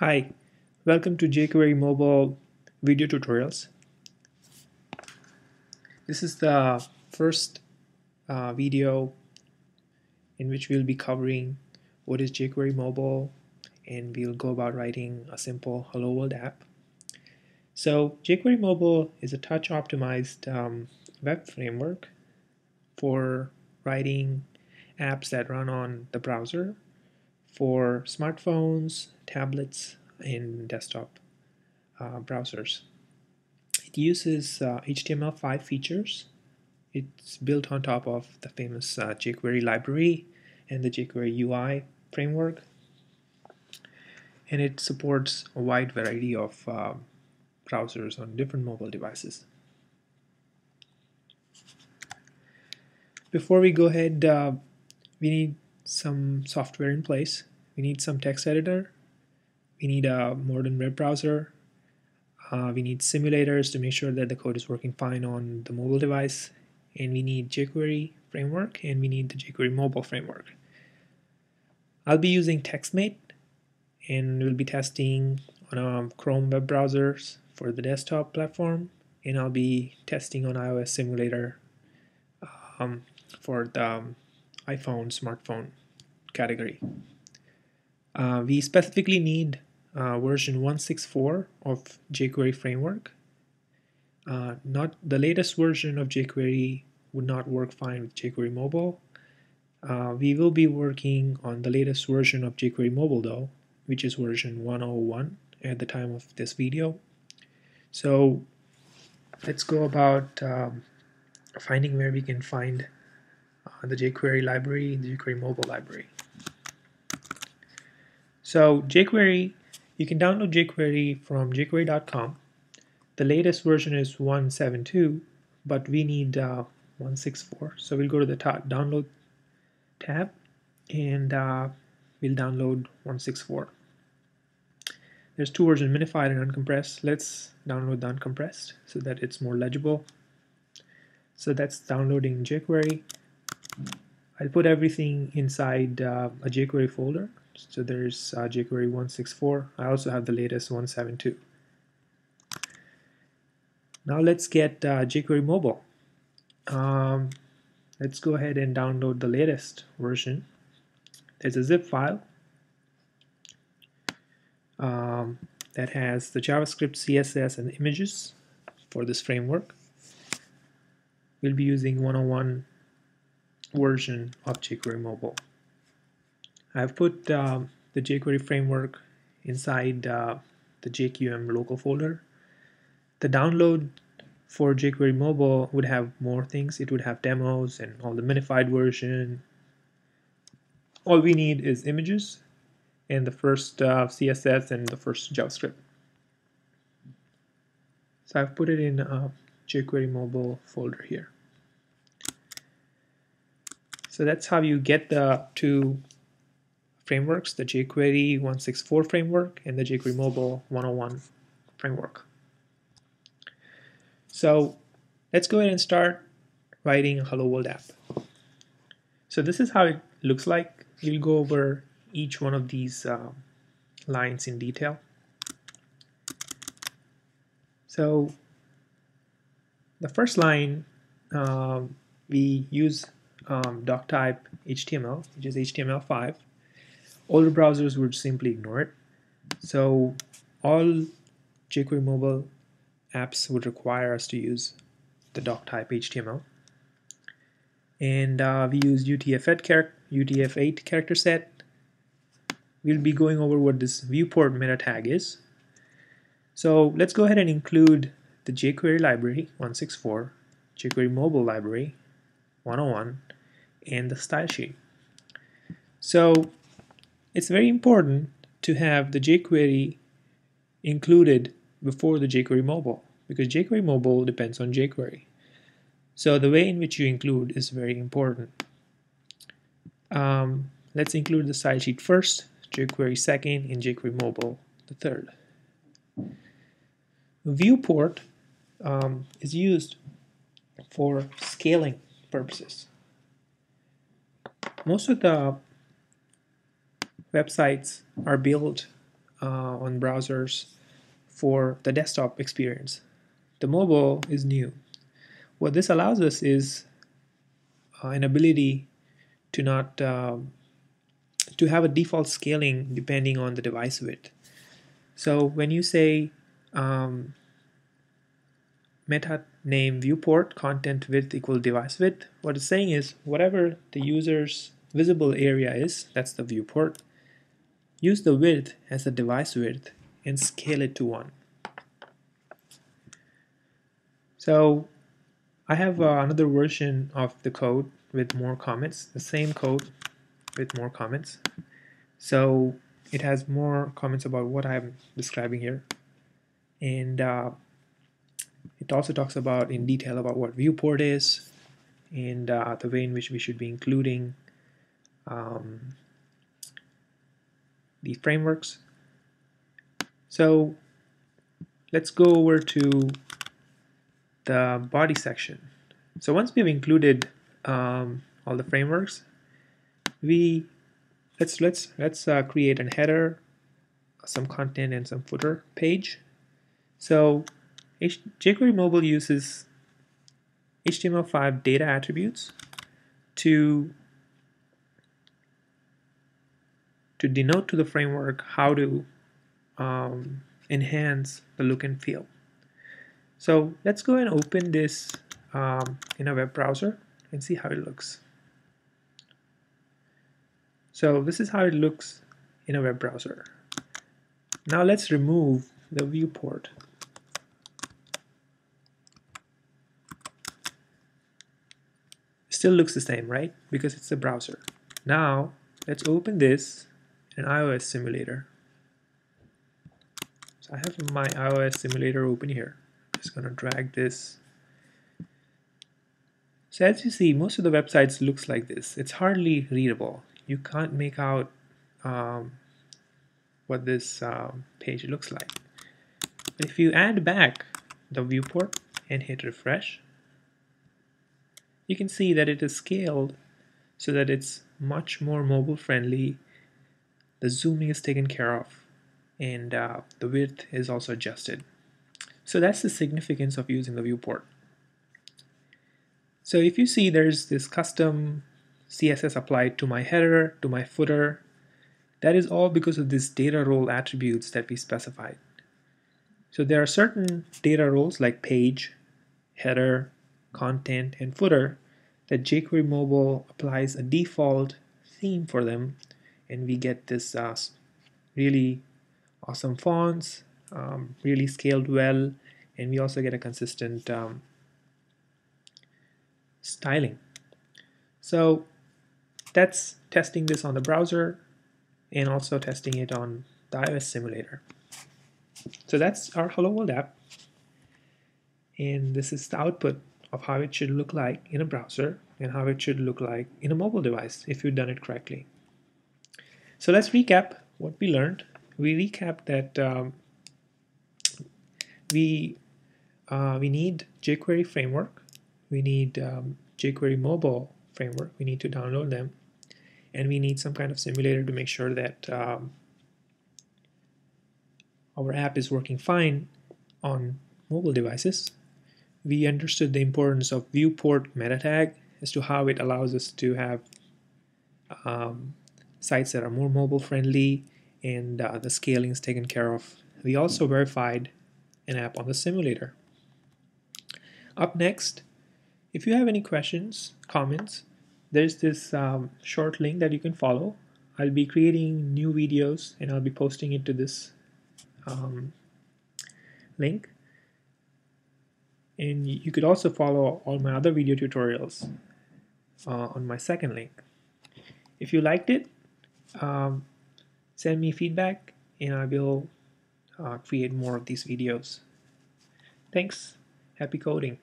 Hi, welcome to jQuery Mobile video tutorials. This is the first uh, video in which we'll be covering what is jQuery Mobile and we'll go about writing a simple Hello World app. So jQuery Mobile is a touch optimized um, web framework for writing apps that run on the browser for smartphones, tablets, and desktop uh, browsers. It uses uh, HTML5 features. It's built on top of the famous uh, jQuery library and the jQuery UI framework. And it supports a wide variety of uh, browsers on different mobile devices. Before we go ahead, uh, we need some software in place. We need some text editor. We need a modern web browser. Uh, we need simulators to make sure that the code is working fine on the mobile device. And we need jQuery framework and we need the jQuery mobile framework. I'll be using TextMate and we'll be testing on um, Chrome web browsers for the desktop platform and I'll be testing on iOS simulator um, for the um, iPhone smartphone category. Uh, we specifically need uh, version 164 of jQuery framework. Uh, not the latest version of jQuery would not work fine with jQuery mobile. Uh, we will be working on the latest version of jQuery mobile though, which is version 101 at the time of this video. So let's go about um, finding where we can find uh, the jQuery library, the jQuery mobile library. So jQuery, you can download jQuery from jQuery.com. The latest version is 172, but we need uh, 164. So we'll go to the top download tab and uh, we'll download 164. There's two versions, minified and uncompressed. Let's download the uncompressed so that it's more legible. So that's downloading jQuery. I'll put everything inside uh, a jQuery folder. So there's uh, jQuery 164. I also have the latest 172. Now let's get uh, jQuery mobile. Um, let's go ahead and download the latest version. There's a zip file um, that has the JavaScript, CSS, and images for this framework. We'll be using 101 version of jQuery mobile. I've put um, the jQuery framework inside uh, the JQM local folder. The download for jQuery mobile would have more things. It would have demos and all the minified version. All we need is images and the first uh, CSS and the first JavaScript. So I've put it in a jQuery mobile folder here. So that's how you get the two frameworks, the jQuery 164 framework and the jQuery Mobile 101 framework. So let's go ahead and start writing a Hello World app. So this is how it looks like. We'll go over each one of these uh, lines in detail. So the first line, um, we use um, doctype HTML, which is HTML5. Older browsers would simply ignore it. So all jQuery mobile apps would require us to use the doc type HTML. And uh, we use UTF-8, char UTF-8 character set. We'll be going over what this viewport meta tag is. So let's go ahead and include the jQuery library 164, jQuery mobile library 101, and the style sheet. So it's very important to have the jQuery included before the jQuery mobile because jQuery mobile depends on jQuery. So the way in which you include is very important. Um, let's include the style sheet first, jQuery second, and jQuery mobile the third. Viewport um, is used for scaling purposes. Most of the websites are built uh, on browsers for the desktop experience. The mobile is new. What this allows us is uh, an ability to not um, to have a default scaling depending on the device width. So when you say um, meta name viewport content width equal device width, what it's saying is whatever the user's visible area is, that's the viewport, use the width as the device width and scale it to 1. So I have uh, another version of the code with more comments, the same code with more comments. So it has more comments about what I'm describing here. And uh, it also talks about in detail about what viewport is and uh, the way in which we should be including um, the frameworks. So let's go over to the body section. So once we've included um, all the frameworks, we let's let's let's uh, create a header, some content, and some footer page. So jQuery Mobile uses HTML5 data attributes to to denote to the framework how to um, enhance the look and feel. So let's go and open this um, in a web browser and see how it looks. So this is how it looks in a web browser. Now let's remove the viewport. Still looks the same, right? Because it's a browser. Now let's open this in iOS simulator. So I have my iOS simulator open here. I'm just gonna drag this. So as you see, most of the websites looks like this. It's hardly readable you can't make out um, what this um, page looks like. If you add back the viewport and hit refresh, you can see that it is scaled so that it's much more mobile friendly. The zooming is taken care of and uh, the width is also adjusted. So that's the significance of using the viewport. So if you see there's this custom CSS applied to my header, to my footer. That is all because of these data role attributes that we specified. So there are certain data roles like page, header, content, and footer that jQuery Mobile applies a default theme for them and we get this uh, really awesome fonts, um, really scaled well, and we also get a consistent um, styling. So that's testing this on the browser and also testing it on the iOS simulator. So that's our Hello World app. And this is the output of how it should look like in a browser and how it should look like in a mobile device if you've done it correctly. So let's recap what we learned. We recapped that um, we uh, we need jQuery framework, we need um, jQuery mobile framework, we need to download them, and we need some kind of simulator to make sure that um, our app is working fine on mobile devices. We understood the importance of viewport meta tag as to how it allows us to have um, sites that are more mobile friendly and uh, the scaling is taken care of. We also verified an app on the simulator. Up next, if you have any questions, comments, there's this um, short link that you can follow. I'll be creating new videos and I'll be posting it to this um, link. And you could also follow all my other video tutorials uh, on my second link. If you liked it, um, send me feedback and I will uh, create more of these videos. Thanks. Happy coding.